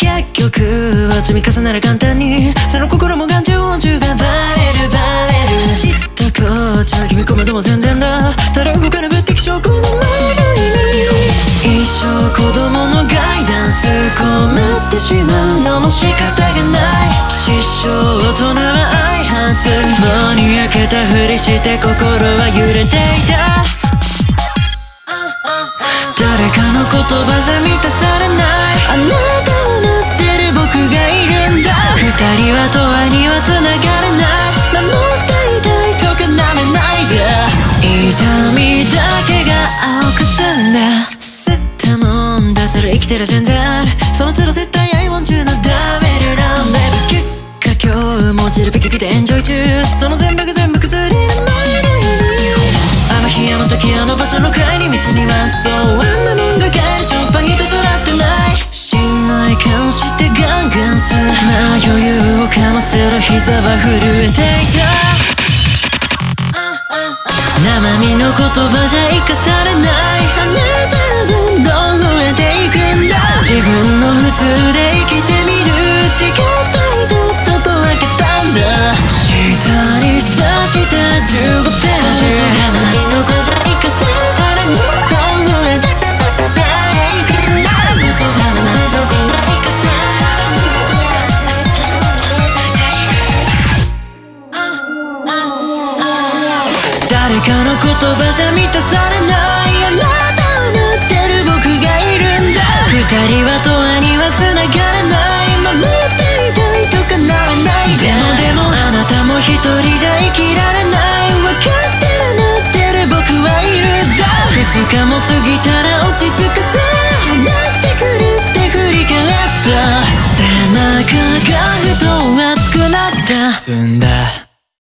結局は積み重なる簡単にその心も眼中音中がバレるバレる。知ったこっちゃ君込むでも全然だ。ただ動かぬ物的証拠の前一生子供のガイダンスこむってしまうのも仕方がない。失笑大人は相反するもうにやけたふりして心は揺れていた。誰かの言葉じゃ満たさてる全然その都度絶対 I want you のダメルランデブ結果今日もじるべきでエンジョイ中その全部が全部崩れる前のあの日あの時あの場所の帰り道にはそうあ。んなもんが帰るしょっぱいととらってない信頼感してガンガンすまあ余裕をかませる膝は震えていた生身の言葉じゃ生かされない。誰かの言葉じゃ満たされないあなたを待ってる僕がいるんだ。二人は永遠には繋がれない守っていたいとかならないでもでもあなたも一人じゃ生きられない。分かってるなってる僕はいるんだ。二日も過ぎたら落ち着かせ離ってくるって振り返った背中がふと熱くなった。積んだ。